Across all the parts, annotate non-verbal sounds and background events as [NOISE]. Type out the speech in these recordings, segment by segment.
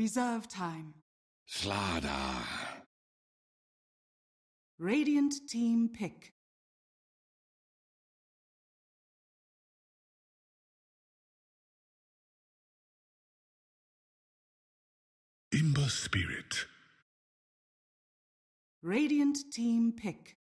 Reserve time. Slardar. Radiant team pick. Ember Spirit. Radiant team pick.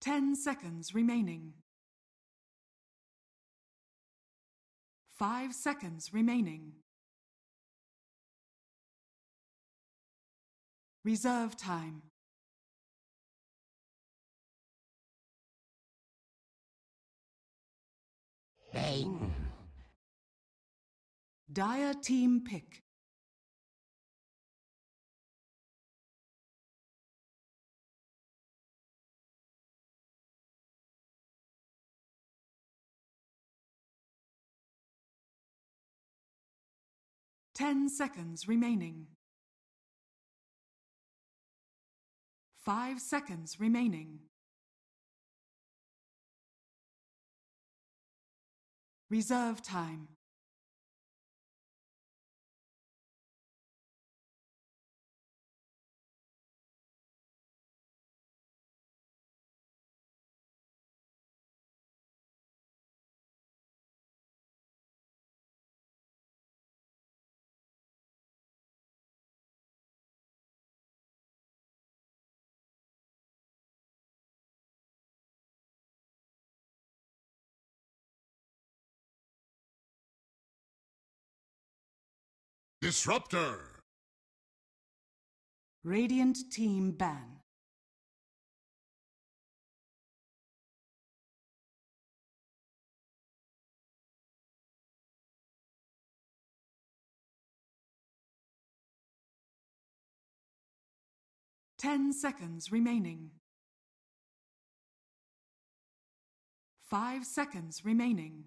Ten seconds remaining. Five seconds remaining. Reserve time. Bane. Dire team pick. Ten seconds remaining. Five seconds remaining. Reserve time. Disruptor. Radiant team ban. Ten seconds remaining. Five seconds remaining.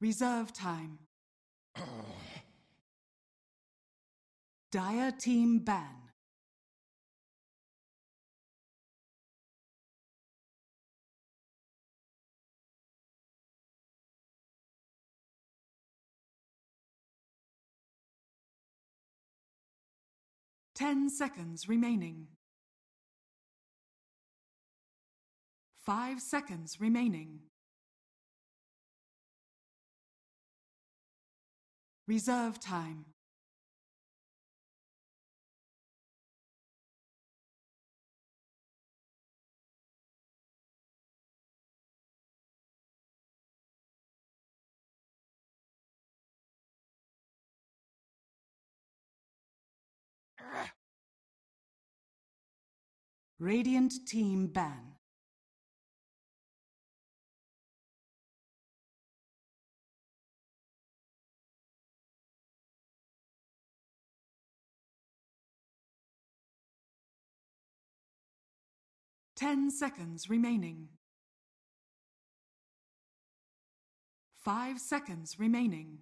Reserve time. [CLEARS THROAT] Dire team ban. Ten seconds remaining. Five seconds remaining. Reserve time. Radiant team ban. Ten seconds remaining. Five seconds remaining.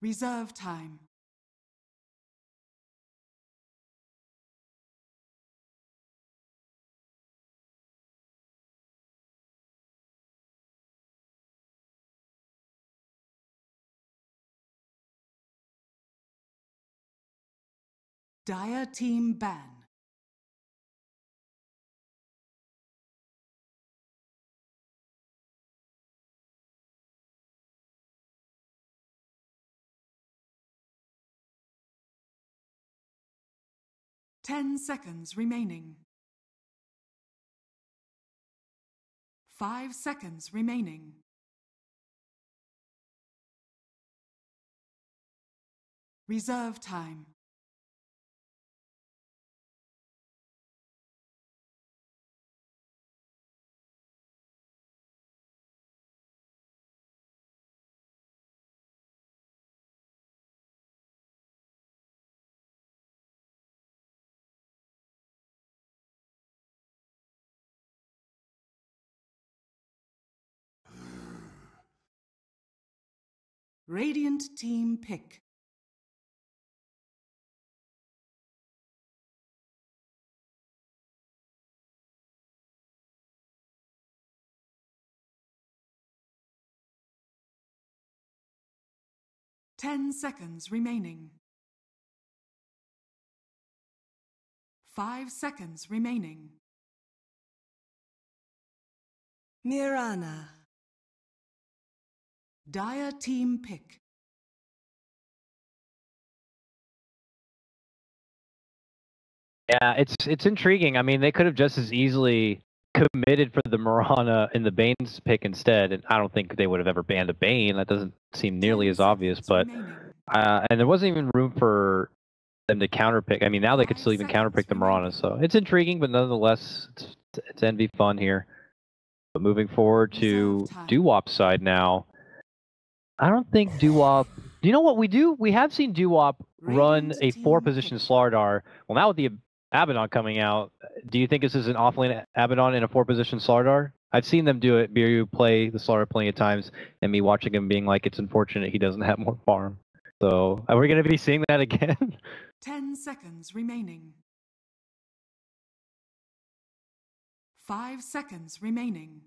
Reserve time. Dire team ban. Ten seconds remaining. Five seconds remaining. Reserve time. Radiant team pick. Ten seconds remaining. Five seconds remaining. Mirana. Dire team pick. Yeah, it's it's intriguing. I mean, they could have just as easily committed for the Mirana in the Bane's pick instead, and I don't think they would have ever banned a Bane. That doesn't seem nearly as obvious, but uh, and there wasn't even room for them to counter pick. I mean, now they could still even counter pick the Mirana, so it's intriguing, but nonetheless, it's it's envy fun here. But moving forward to. Doo-Wop's side now, I don't think Doo-Wop. Do you know what we do? We have seen Doo-Wop run a four-position pick. Slardar. Well, now with the Abaddon coming out, do you think this is an offlane Abaddon in a four-position Slardar? I've seen them do it. Biryu play the Slardar plenty of times, and me watching him being like, it's unfortunate he doesn't have more farm. So, are we going to be seeing that [LAUGHS] again? Ten seconds remaining. Five seconds remaining.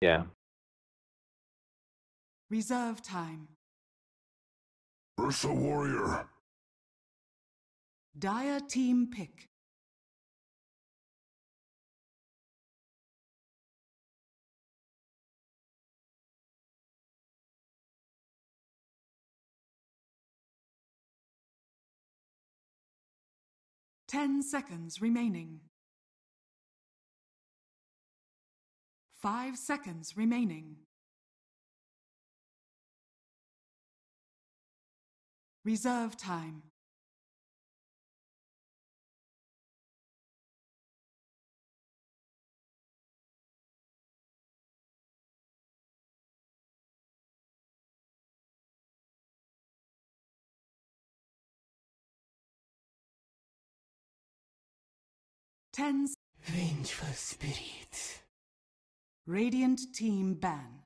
yeah. Reserve time. Ursa Warrior. Dire team pick. Ten seconds remaining. Five seconds remaining. Reserve time. Ten Vengeful spirit. Radiant team ban.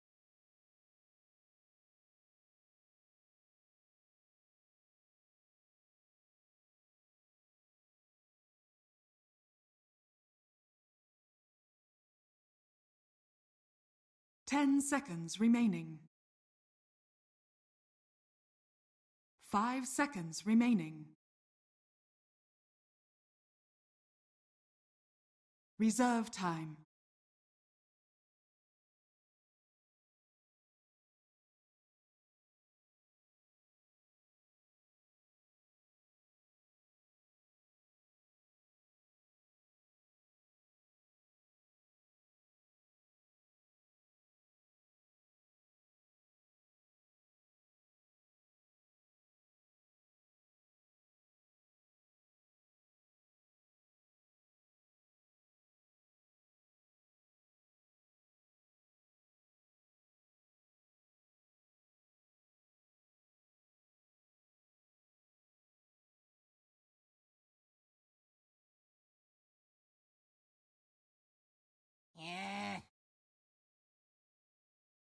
Ten seconds remaining. Five seconds remaining. Reserve time.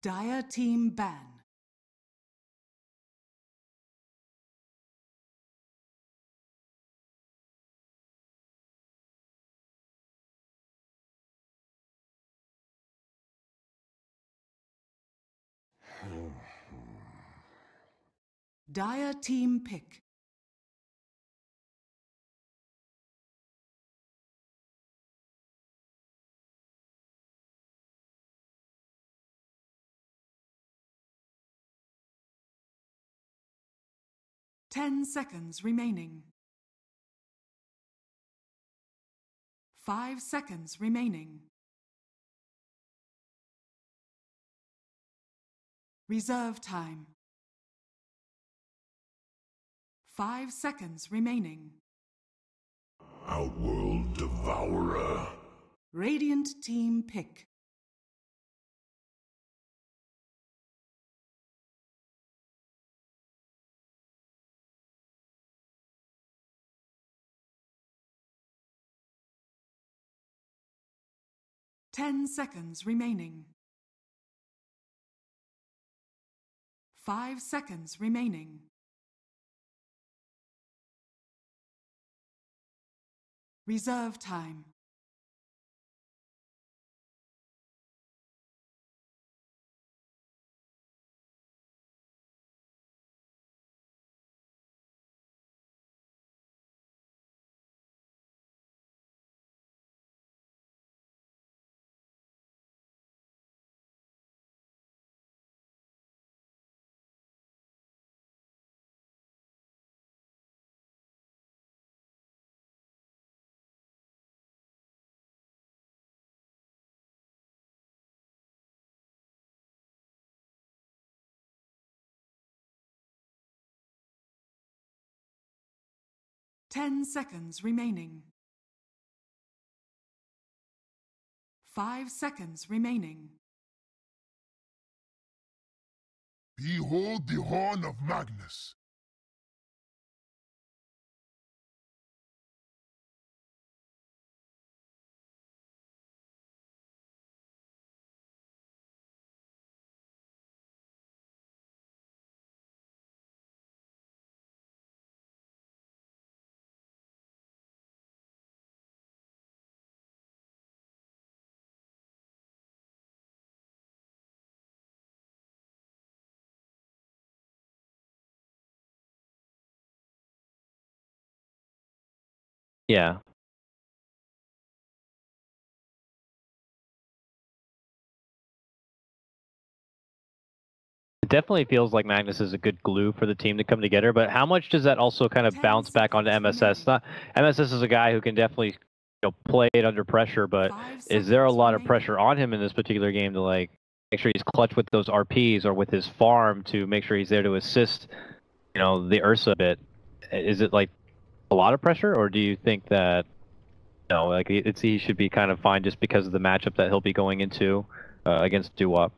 Dire team ban. [SIGHS] Dire team pick. Ten seconds remaining. Five seconds remaining. Reserve time. Five seconds remaining. Outworld Devourer. Radiant team pick. Ten seconds remaining. Five seconds remaining. Reserve time. Ten seconds remaining. Five seconds remaining. Behold the horn of Magnus. Yeah. It definitely feels like Magnus is a good glue for the team to come together, but how much does that also kind of bounce back onto MSS? Not, MSS is a guy who can definitely you know, play it under pressure, but is there a lot of pressure on him in this particular game to like make sure he's clutch with those RPs or with his farm to make sure he's there to assist, you know, the Ursa a bit? Is it like a lot of pressure, or do you think that no, like it's he should be kind of fine just because of the matchup that he'll be going into uh, against Doo-Wop?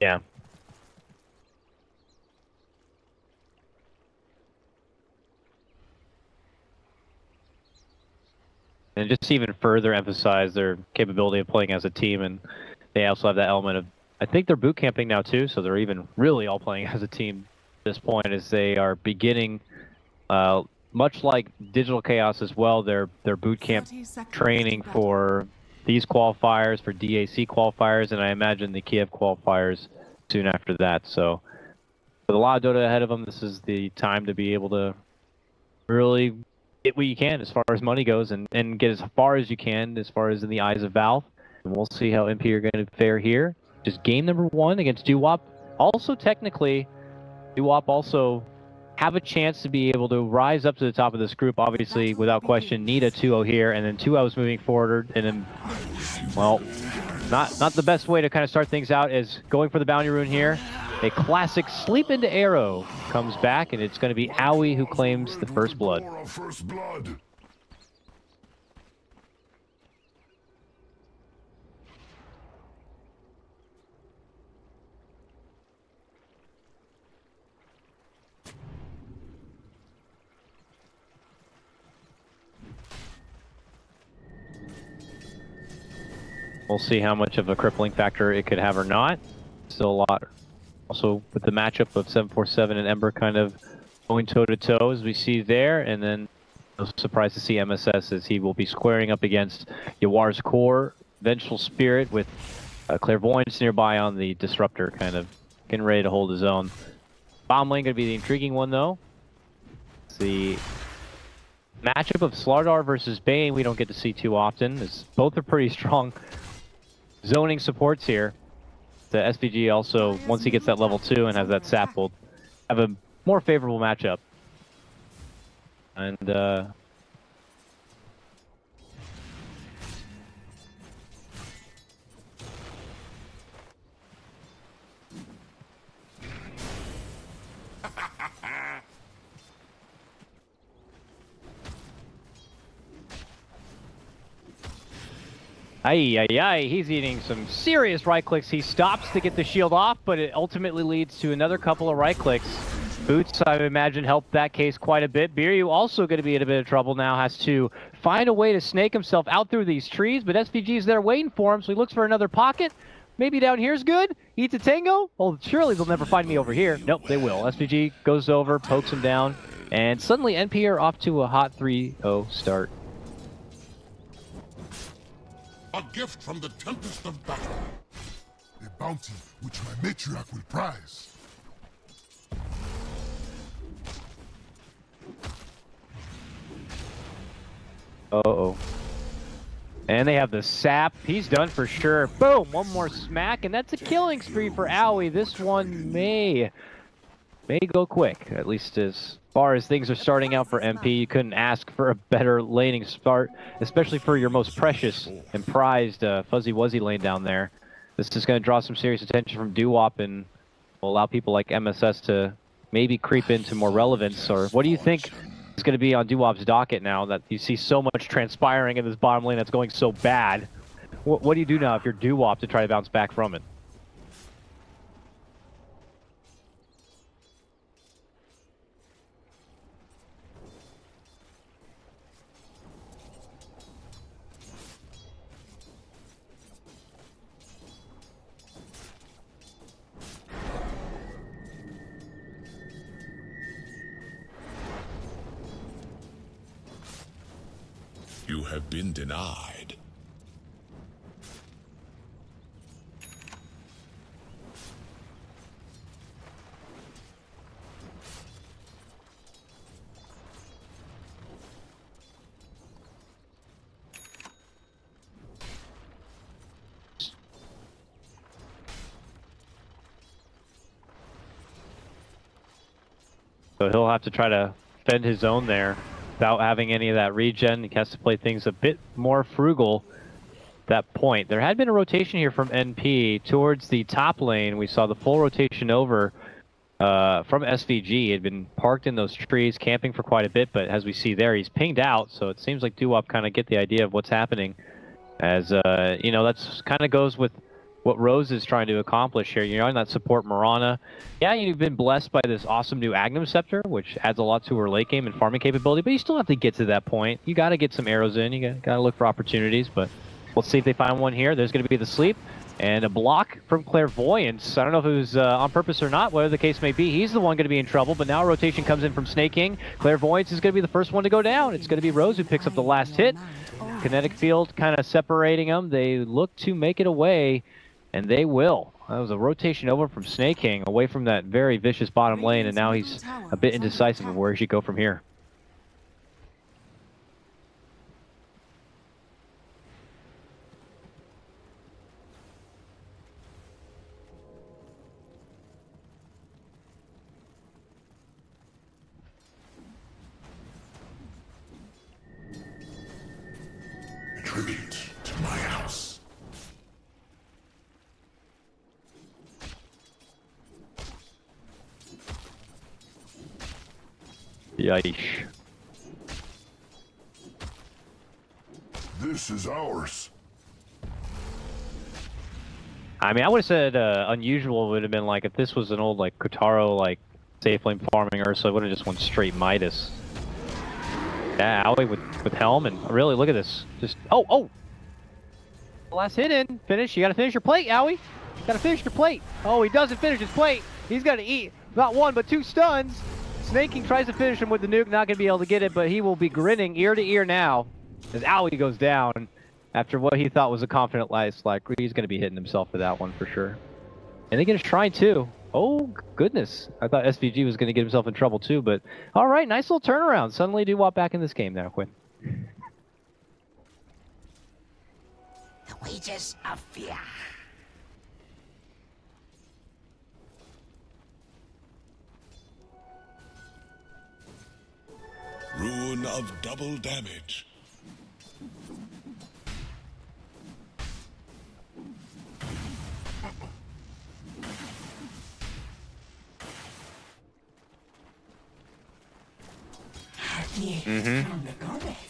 Yeah. And just to even further emphasize their capability of playing as a team, and they also have that element of, I think they're boot camping now too, so they're even really all playing [LAUGHS] as a team at this point as they are beginning, uh, much like Digital Chaos as well, their their boot camp training for these qualifiers, for DAC qualifiers, and I imagine the Kiev qualifiers soon after that. So, with a lot of Dota ahead of them, this is the time to be able to really get what you can as far as money goes and, and get as far as you can as far as in the eyes of Valve. And we'll see how NP are going to fare here. Just game number one against Doo-Wop. Also, technically, Doo-Wop also have a chance to be able to rise up to the top of this group. Obviously, without question, need a 2-0 here, and then 2-0 is moving forward, and then, well, not not the best way to kind of start things out is going for the bounty rune here. A classic sleep into arrow comes back, and it's going to be Owie who claims the first blood. We'll see how much of a crippling factor it could have or not. Still a lot. Also, with the matchup of 747 and Ember kind of going toe to toe as we see there, and then no surprise to see MSS as he will be squaring up against Yawar's core, Vengeful Spirit with uh, Clairvoyance nearby on the Disruptor, kind of getting ready to hold his own. Bomb lane going to be the intriguing one though. It's the matchup of Slardar versus Bane we don't get to see too often, as both are pretty [LAUGHS] strong zoning supports here. the SVG also, once he gets that level 2 and has that sap will have a more favorable matchup. And, uh... Ay, ay, ay, he's eating some serious right clicks. He stops to get the shield off, but it ultimately leads to another couple of right clicks. Boots, I imagine, helped that case quite a bit. Biryu also going to be in a bit of trouble now, has to find a way to snake himself out through these trees, but SVG is there waiting for him, so he looks for another pocket. Maybe down here's good. Eats a tango. Well, surely they'll never find me over here. Nope, they will. SVG goes over, pokes him down, and suddenly NP are off to a hot 3-0 start. A gift from the Tempest of Battle. A bounty which my matriarch will prize. Uh-oh. And they have the sap. He's done for sure. Boom! One more smack, and that's a killing spree for Owie. This one may may go quick, at least as far as things are starting out for NP. You couldn't ask for a better laning start, especially for your most precious and prized uh, Fuzzy Wuzzy lane down there. This is going to draw some serious attention from Doo-Wop and will allow people like MSS to maybe creep into more relevance. Or what do you think is going to be on Doo-Wop's docket now that you see so much transpiring in this bottom lane that's going so bad? What, what do you do now if you're Doo-Wop to try to bounce back from it? So he'll have to try to fend his own there without having any of that regen. He has to play things a bit more frugal that point. There had been a rotation here from NP towards the top lane. We saw the full rotation over uh, from SVG. He had been parked in those trees, camping for quite a bit, but as we see there, he's pinged out, so it seems like Doo-Wop kind of get the idea of what's happening. As, uh, you know, that's kind of goes with what Rose is trying to accomplish here. You're on that support Mirana. Yeah, you've been blessed by this awesome new Aghanim's Scepter, which adds a lot to her late game and farming capability, but you still have to get to that point. You got to get some arrows in. You got to look for opportunities, but let's see if they find one here. There's going to be the sleep and a block from Clairvoyance. I don't know if it was uh, on purpose or not, whatever the case may be. He's the one going to be in trouble, but now rotation comes in from Snake King. Clairvoyance is going to be the first one to go down. It's going to be Rose who picks up the last hit. Kinetic Field kind of separating them. They look to make it away, and they will. That was a rotation over from Snake King, away from that very vicious bottom lane, and now he's a bit indecisive of where he should go from here. This is ours. I mean, I would have said uh, unusual would have been like if this was an old like Kotaro like safe lane farming Ursa, would have just went straight Midas. Yeah, Owie with with Helm and really look at this. Just oh oh. Last hit in, finish. You got to finish your plate, Owie. Got to finish your plate. Oh, he doesn't finish his plate. He's got to eat not one but two stuns. Snake King tries to finish him with the nuke, not gonna be able to get it, but he will be grinning ear to ear now as Owie goes down after what he thought was a confident last like he's gonna be hitting himself for that one for sure. And they get a shrine too. Oh goodness. I thought SVG was gonna get himself in trouble too, but alright, nice little turnaround. Suddenly Doo-Wop back in this game now, Quinn. The wages of fear. Rune of double damage. Mm-hmm. from the goddess.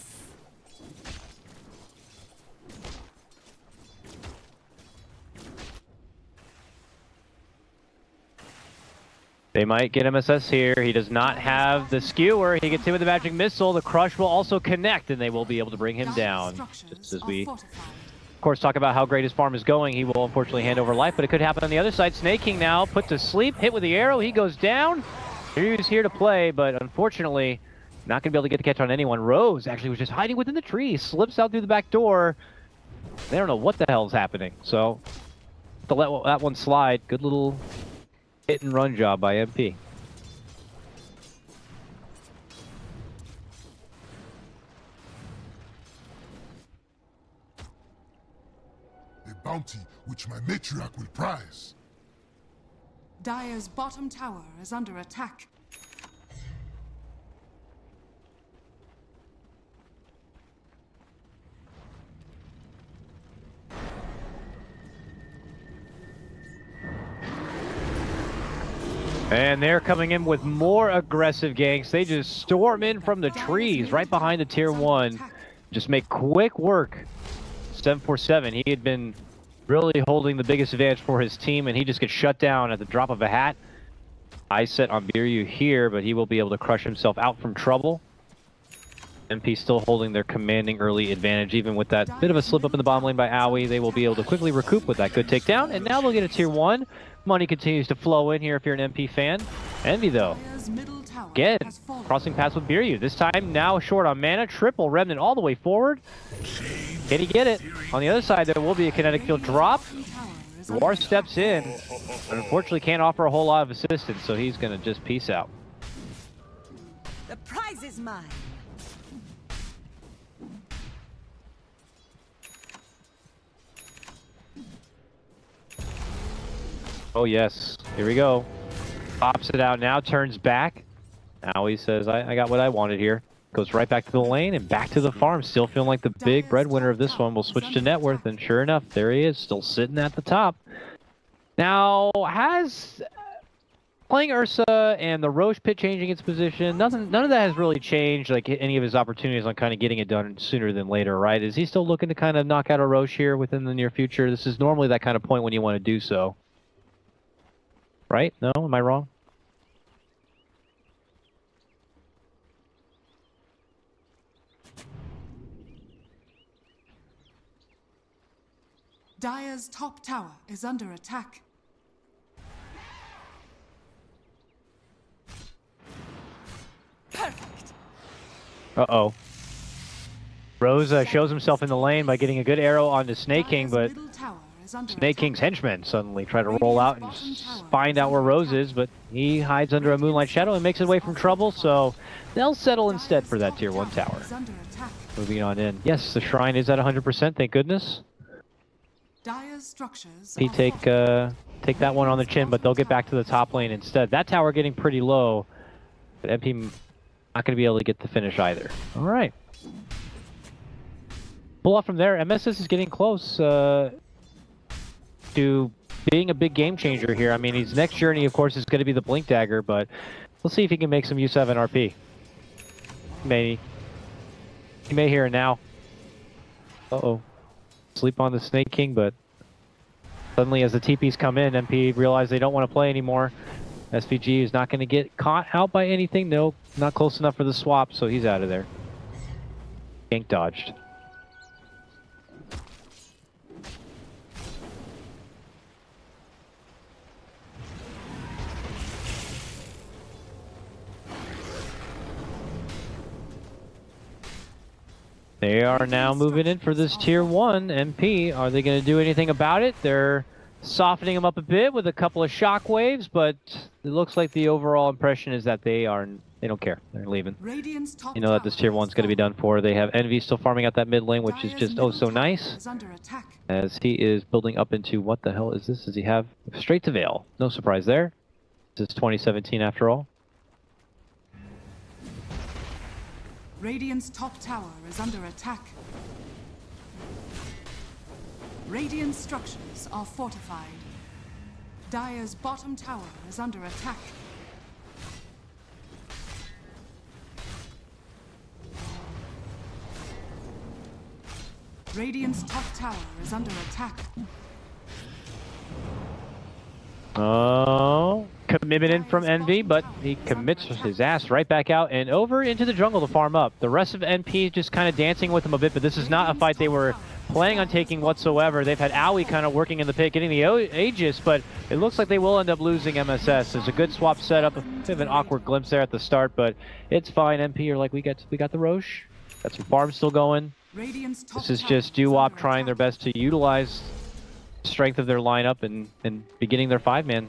They might get MSS here. He does not have the skewer. He gets hit with the magic missile. The crush will also connect, and they will be able to bring him down. Just as we, of course, talk about how great his farm is going, he will unfortunately hand over life, but it could happen on the other side. Snake King now put to sleep, hit with the arrow. He goes down. He He's here to play, but unfortunately, not going to be able to get the catch on anyone. Rose actually was just hiding within the tree, slips out through the back door. They don't know what the hell's happening, so to let that one slide. Good little hit and run job by NP. A bounty which my matriarch will prize. Dire's bottom tower is under attack. And they're coming in with more aggressive ganks. They just storm in from the trees right behind the tier one. Just make quick work. 747, he had been really holding the biggest advantage for his team, and he just gets shut down at the drop of a hat. I set on Biryu here, but he will be able to crush himself out from trouble. NP still holding their commanding early advantage, even with that bit of a slip up in the bomb lane by Aoi. They will be able to quickly recoup with that good takedown, and now they'll get a tier one. Money continues to flow in here if you're an NP fan. Envy though, again, crossing paths with Biryu. This time now short on mana, triple remnant all the way forward. Can he get it? On the other side, there will be a kinetic field drop. War steps in, but unfortunately can't offer a whole lot of assistance, so he's gonna just peace out. The prize is mine. Oh yes, here we go. Pops it out now, turns back. Now he says, I, I got what I wanted here. Goes right back to the lane and back to the farm. Still feeling like the big breadwinner of this one. We'll switch to net worth, and sure enough, there he is, still sitting at the top. Now, has uh, playing Ursa and the Rosh pit changing its position, nothing, none of that has really changed. Like any of his opportunities on kind of getting it done sooner than later, right? Is he still looking to kind of knock out a Rosh here within the near future? This is normally that kind of point when you want to do so. Right? No? Am I wrong? Dire's top tower is under attack. Perfect. Uh-oh. Rose uh, shows himself in the lane by getting a good arrow onto Snake King, but middle tower is under Snake. King's henchmen suddenly try to roll out and find out where Rose is, but he hides under a moonlight shadow and makes his way from trouble, so they'll settle instead for that tier 1 tower. Is under attack. Moving on in. Yes, the shrine is at 100%, thank goodness. He take uh, take that one on the chin, but they'll get back to the top lane instead. That tower getting pretty low, but NP not going to be able to get the finish either. All right. Pull off from there. MSS is getting close uh, to being a big game changer here. I mean, his next journey, of course, is going to be the Blink Dagger, but we'll see if he can make some use of an RP. Maybe. he may hear it now. Uh-oh. Sleep on the Snake King, but Suddenly, as the TPs come in, NP realize they don't want to play anymore. SVG is not going to get caught out by anything. No, not close enough for the swap, so he's out of there. Gank dodged. They are now moving in for this tier one NP. Are they going to do anything about it? They're softening them up a bit with a couple of shock waves, but it looks like the overall impression is that they are they don't care. They're leaving. You know that this tier is one's going to be done for. They have Envy still farming out that mid lane, which is just oh so nice. Is under attack. As he is building up into what the hell is this? Does he have straight to Veil? No surprise there. This is 2017 after all. Radiant's top tower is under attack. Radiant structures are fortified. Dire's bottom tower is under attack. Radiant's top tower is under attack. Oh, commitment in from Envy, but he commits his ass right back out and over into the jungle to farm up. The rest of NP just kind of dancing with him a bit, but this is not a fight they were planning on taking whatsoever. They've had Owie kind of working in the pit, getting the o Aegis, but it looks like they will end up losing MSS. There's a good swap setup, a bit of an awkward glimpse there at the start, but it's fine. NP are like, we got, we got the Rosh. Got some farm still going. This is just under trying their best to utilize strength of their lineup and, and beginning their five-man.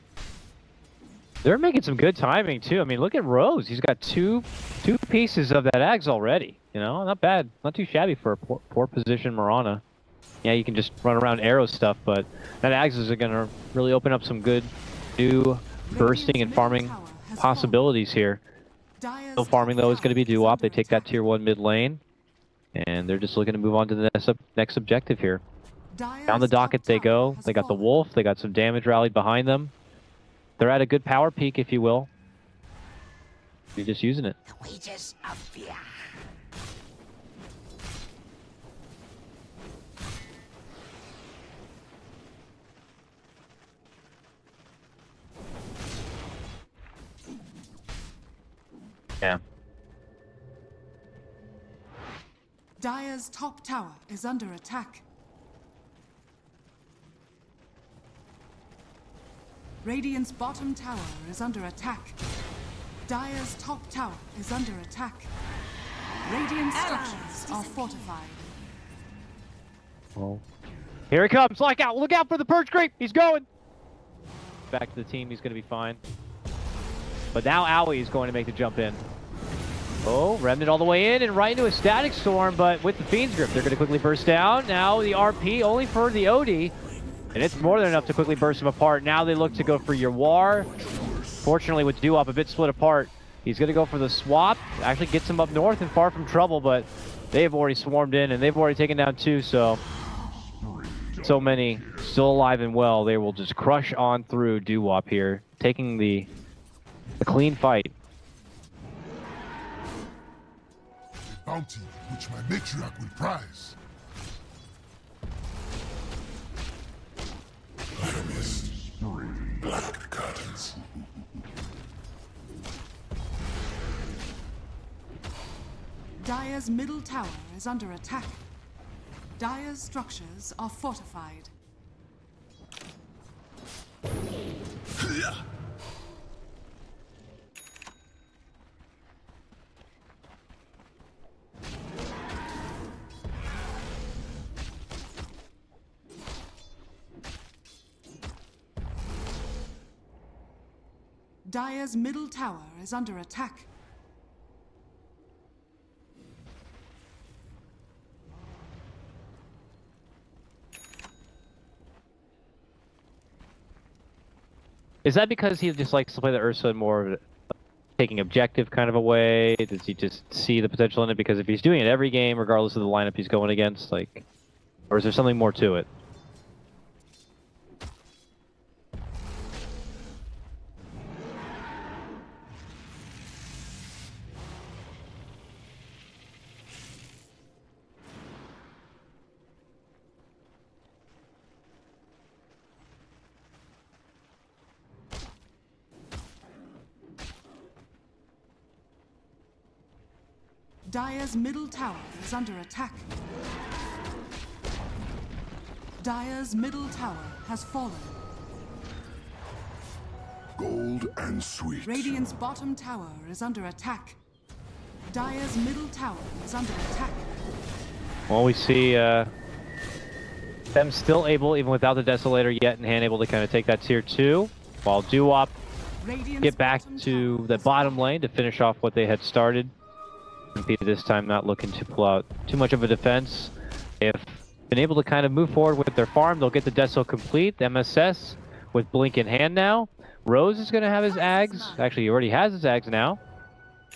They're making some good timing too. I mean, look at Rose. He's got two two pieces of that Ags already. You know, not bad. Not too shabby for a poor, poor position Mirana. Yeah, you can just run around arrow stuff, but that Ags is going to really open up some good new bursting and farming possibilities here. Still farming though is going to be is They take that tier one mid lane, and they're just looking to move on to the next next objective here. Down the docket they go. They got the wolf. They got some damage rallied behind them. They're at a good power peak, if you will. You're just using it. The wages of fear. Yeah. Dire's top tower is under attack. Radiant's bottom tower is under attack. Dire's top tower is under attack. Radiant structures are fortified. Well, here he comes. Like out. Look out for the perch creep. He's going. Back to the team. He's going to be fine. But now Owie is going to make the jump in. Oh, Remnant all the way in and right into a Static Storm, but with the Fiend's Grip, they're going to quickly burst down. Now the RP only for the OD, and it's more than enough to quickly burst them apart. Now they look to go for your War. Fortunately, with Doo-Wop a bit split apart, he's going to go for the swap. Actually gets him up north and far from trouble, but they've already swarmed in, and they've already taken down two, so so many still alive and well. They will just crush on through Doo-Wop here, taking the, the clean fight. Bounty which my matriarch will prize. Black curtains. Dire's middle tower is under attack. Dire's structures are fortified. Dire's middle tower is under attack. Is that because he just likes to play the Ursa more of taking objective kind of a way? Does he just see the potential in it? Because if he's doing it every game, regardless of the lineup he's going against, like, or is there something more to it? Dire's middle tower is under attack. Dire's middle tower has fallen. Gold and sweet. Radiant's bottom tower is under attack. Dire's middle tower is under attack. Well, we see uh, them still able, even without the Desolator yet in hand, able to kind of take that tier 2, while Doo-Wop get back to the bottom under lane to finish off what they had started. NP this time not looking to pull out too much of a defense. If they've been able to kind of move forward with their farm, they'll get the Deso complete. MSS with Blink in hand now. Rose is going to have his Ags. Actually, he already has his Ags now.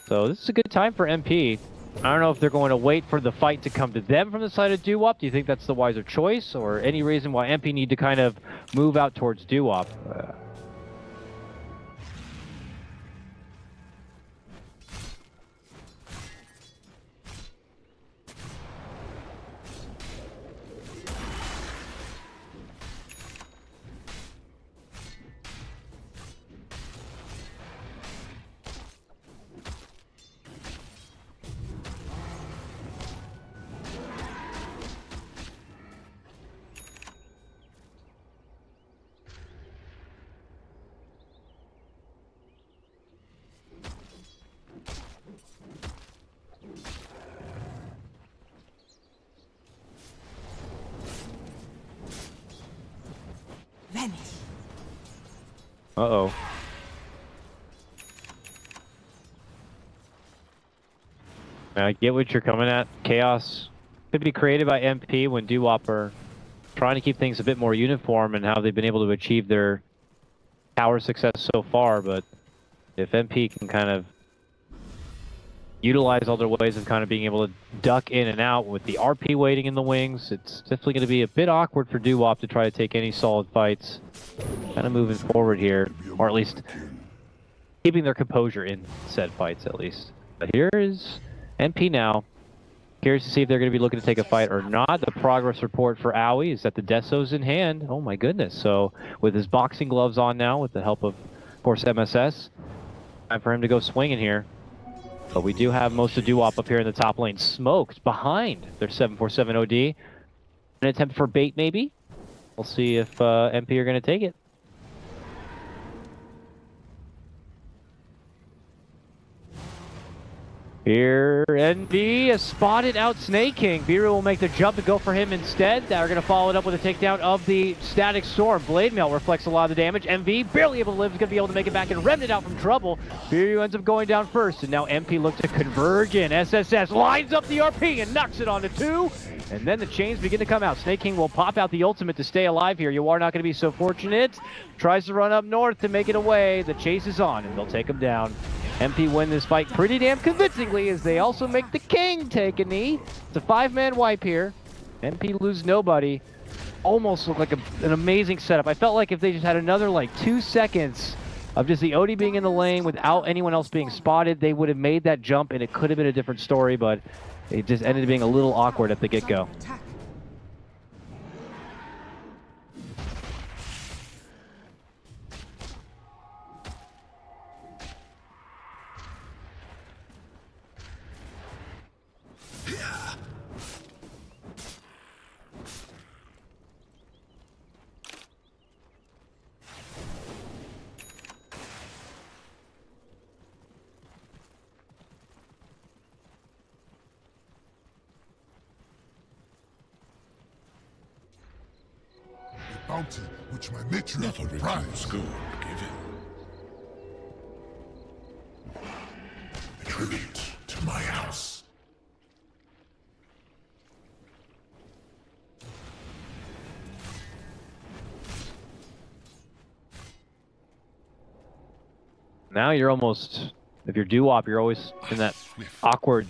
So this is a good time for NP. I don't know if they're going to wait for the fight to come to them from the side of Doo-Wop. Do you think that's the wiser choice? Or any reason why NP need to kind of move out towards Doo-Wop? Uh, Uh-oh. I get what you're coming at. Chaos could be created by NP when Doo-Wop are trying to keep things a bit more uniform and how they've been able to achieve their tower success so far, but if NP can kind of utilize all their ways of kind of being able to duck in and out with the RP waiting in the wings, it's definitely going to be a bit awkward for Doo-Wop to try to take any solid fights. Kind of moving forward here, or at least keeping their composure in said fights at least. But here is NP now. Curious to see if they're going to be looking to take a fight or not. The progress report for Aui is that the Deso's in hand. Oh my goodness. So with his boxing gloves on now, with the help of, of course, MSS, time for him to go swinging here. But we do have most of Doo-Wop up here in the top lane. Smoked behind their 747 OD. An attempt for bait maybe. We'll see if uh, NP are going to take it. Here, Envy is spotted out Snake King. Biru will make the jump to go for him instead. They're going to follow it up with a takedown of the Static Storm. Blade Mail reflects a lot of the damage. Envy barely able to live, is going to be able to make it back and Remnant out from trouble. Biru ends up going down first, and now NP looks to converge in. MSS lines up the RP and knocks it onto two. And then the chains begin to come out. Snake King will pop out the ultimate to stay alive here. You are not going to be so fortunate. Tries to run up north to make it away. The chase is on, and they'll take him down. NP win this fight pretty damn convincingly as they also make the King take a knee. It's a five-man wipe here. NP lose nobody. Almost looked like a, an amazing setup. I felt like if they just had another like two seconds of just the OD being in the lane without anyone else being spotted, they would have made that jump and it could have been a different story, but it just ended up being a little awkward at the get-go. Bounty which my matriarch Never will refuse prize. gold given. A tribute to my house. Now you're almost, if you're doo-wop, you're always in that awkward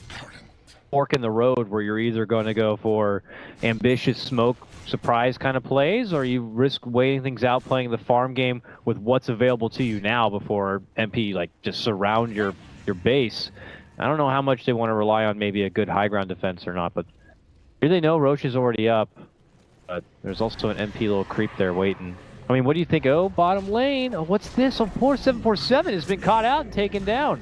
fork in the road where you're either going to go for ambitious smoke surprise kind of plays or you risk waiting things out playing the farm game with what's available to you now before NP like just surround your your base. I don't know how much they want to rely on maybe a good high ground defense or not, but here they know Rosh is already up. But there's also an NP little creep there waiting. I mean, what do you think? Oh, bottom lane. Oh, what's this? Oh, poor 747 has been caught out and taken down.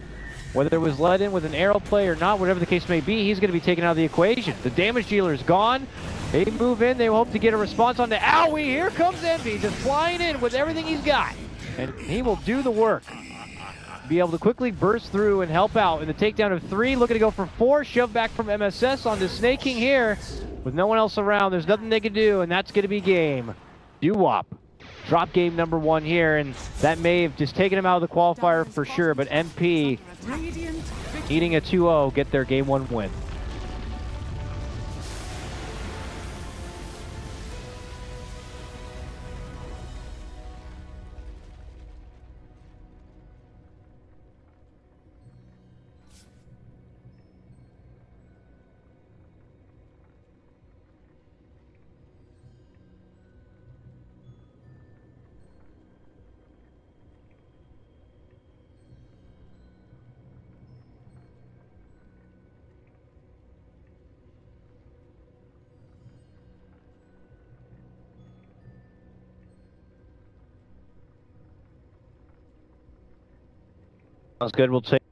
Whether it was let in with an arrow play or not, whatever the case may be, he's going to be taken out of the equation. The damage dealer is gone. They move in. They hope to get a response on the Aui. Here comes Envy, just flying in with everything he's got. And he will do the work. be able to quickly burst through and help out in the takedown of three. Looking to go for four. Shove back from MSS onto Snake King here. With no one else around, there's nothing they can do, and that's going to be game. Doo-wop. Drop game number one here, and that may have just taken him out of the qualifier for sure, but NP under attack. Radiant victory. needing a 2-0 get their game one win. Sounds good. We'll take